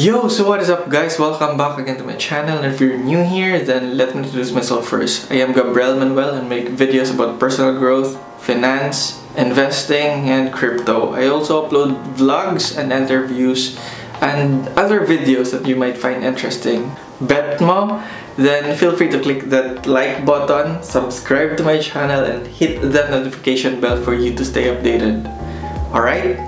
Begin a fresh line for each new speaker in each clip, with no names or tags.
Yo, so what is up guys? Welcome back again to my channel and if you're new here, then let me introduce myself first. I am Gabriel Manuel and make videos about personal growth, finance, investing, and crypto. I also upload vlogs and interviews and other videos that you might find interesting. Bet mo? Then feel free to click that like button, subscribe to my channel, and hit that notification bell for you to stay updated. Alright,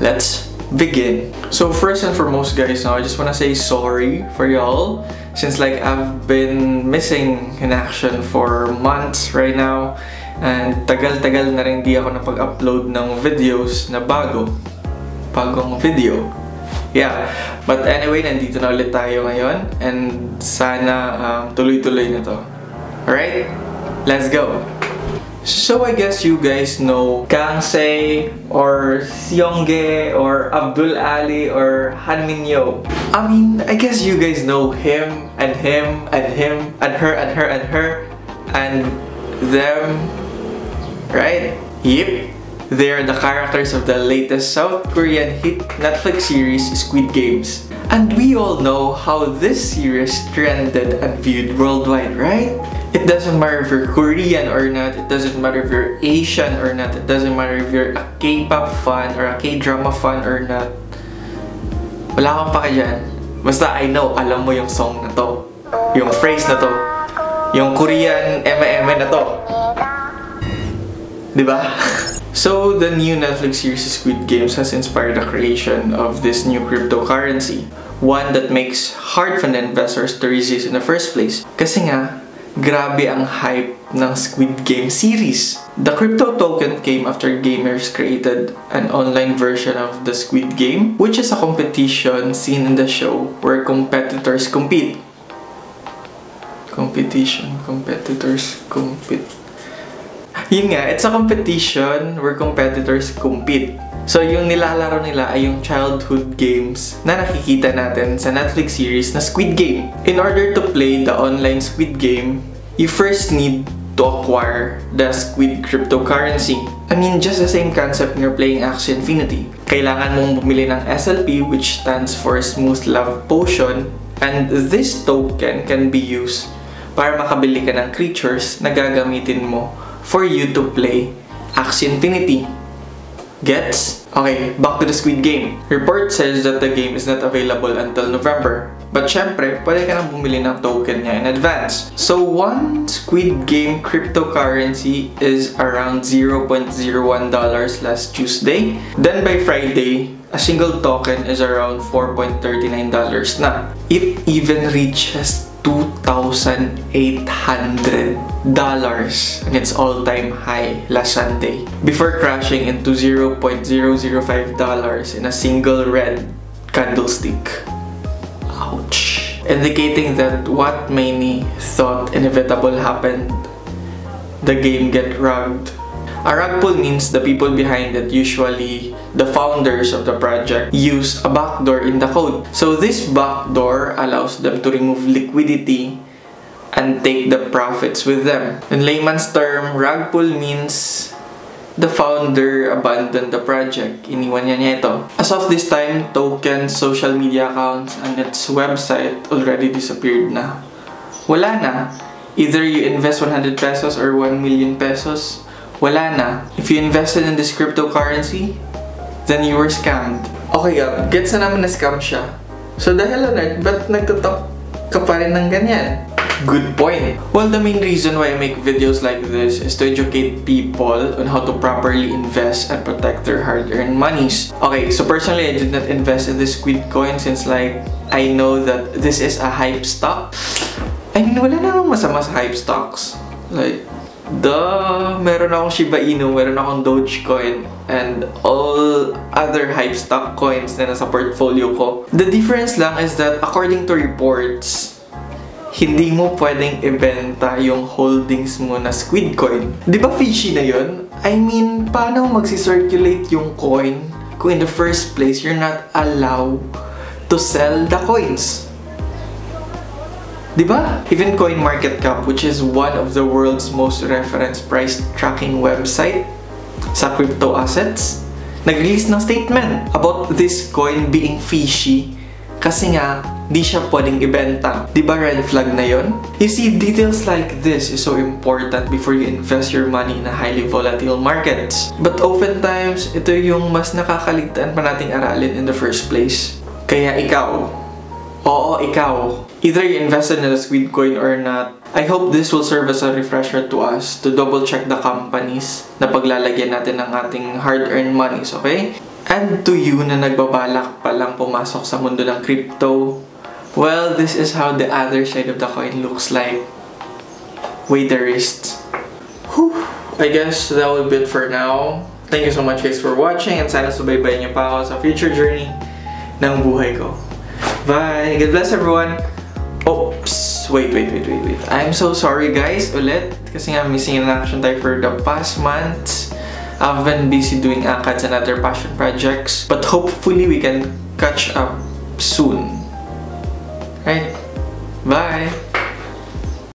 let's begin. So first and foremost guys, now I just wanna say sorry for y'all since like I've been missing in action for months right now and tagal-tagal na rin di ako napag-upload ng videos na bago. Bagong video. Yeah. But anyway, nandito na ulit tayo ngayon and sana um, tuloy-tuloy na to. Alright? Let's go! So I guess you guys know Kang Se or Seongge or Abdul Ali or Han Min Yo. I mean, I guess you guys know him and him and him and her and her and her and them, right? Yep. They are the characters of the latest South Korean hit Netflix series Squid Games. And we all know how this series trended and viewed worldwide, right? It doesn't matter if you're Korean or not, it doesn't matter if you're Asian or not, it doesn't matter if you're a K-pop fan or a K-drama fan or not. Wala akong paka dyan. Basta I know, alam mo yung song na to. Yung phrase na to. Yung Korean eme-eme na to. Diba? So, the new Netflix series Squid Games has inspired the creation of this new cryptocurrency. One that makes hard for investors to resist in the first place. Kasi nga, grabe ang hype ng Squid Game series. The crypto token came after gamers created an online version of the Squid Game, which is a competition seen in the show where competitors compete. Competition, competitors compete. Yun nga, it's a competition where competitors compete. So, yung nilalaro nila ay yung childhood games na nakikita natin sa Netflix series na Squid Game. In order to play the online Squid Game, you first need to acquire the Squid cryptocurrency. I mean, just the same concept when you're playing Axie Infinity. Kailangan mong bumili ng SLP which stands for Smooth Love Potion and this token can be used para makabili ka ng creatures na gagamitin mo for you to play Axie Infinity. Gets? Okay, back to the Squid Game. Report says that the game is not available until November. But syempre, pwede ka nang bumili ng token niya in advance. So, one Squid Game cryptocurrency is around $0.01 last Tuesday. Then by Friday, a single token is around $4.39 na. It even reaches $2,800 in its all-time high last Sunday before crashing into $0.005 in a single red candlestick. Ouch. Indicating that what many thought inevitable happened. The game get rugged. A rug means the people behind it, usually the founders of the project, use a backdoor in the code. So this backdoor allows them to remove liquidity and take the profits with them. In layman's term, rug means the founder abandoned the project. Iniwan niya niya ito. As of this time, tokens, social media accounts, and its website already disappeared na. Wala na. Either you invest 100 pesos or 1 million pesos, wala na. If you invested in this cryptocurrency, then you were scammed. Okay, Gab, gets na naman na scam siya. So dahil Leonard, ba't nagtutok ka pa rin ng ganyan? Good point. Well, the main reason why I make videos like this is to educate people on how to properly invest and protect their hard-earned monies. Okay, so personally, I did not invest in this Squid coin since like, I know that this is a hype stock. I mean, wala namang masama sa hype stocks. Like, Duh! Meron akong Shiba Inu, meron akong Dogecoin, and all other hype stock coins na nasa portfolio ko. The difference lang is that according to reports, hindi mo pwedeng ibenta yung holdings mo na Squid Coin. Di ba fishy na yun? I mean, paano magsi-circulate yung coin kung in the first place you're not allowed to sell the coins? Diba? Even CoinMarketCap, which is one of the world's most reference price tracking website sa crypto assets, nag-release ng statement about this coin being fishy Kasi nga, di siya pwedeng ibenta. Di ba red flag na yon? You see, details like this is so important before you invest your money in a highly volatile markets. But oftentimes, ito yung mas nakakaligtaan pa nating aralin in the first place. Kaya ikaw, oo ikaw, either you invested in a squid coin or not, I hope this will serve as a refresher to us to double check the companies na paglalagyan natin ng ating hard-earned monies, okay? And to you na nagbabalak pa lang pumasok sa mundo ng crypto, well, this is how the other side of the coin looks like. Weigh the wrists. Whew. I guess that will be it for now. Thank you so much guys for watching and sana subaybayan niyo pa ako sa future journey ng buhay ko. Bye! God bless everyone! Oops! Wait, wait, wait, wait, wait. I'm so sorry guys ulit kasi nga missing in action tayo for the past months. I've been busy doing ACADS and other passion projects but hopefully we can catch up soon. Right? Bye!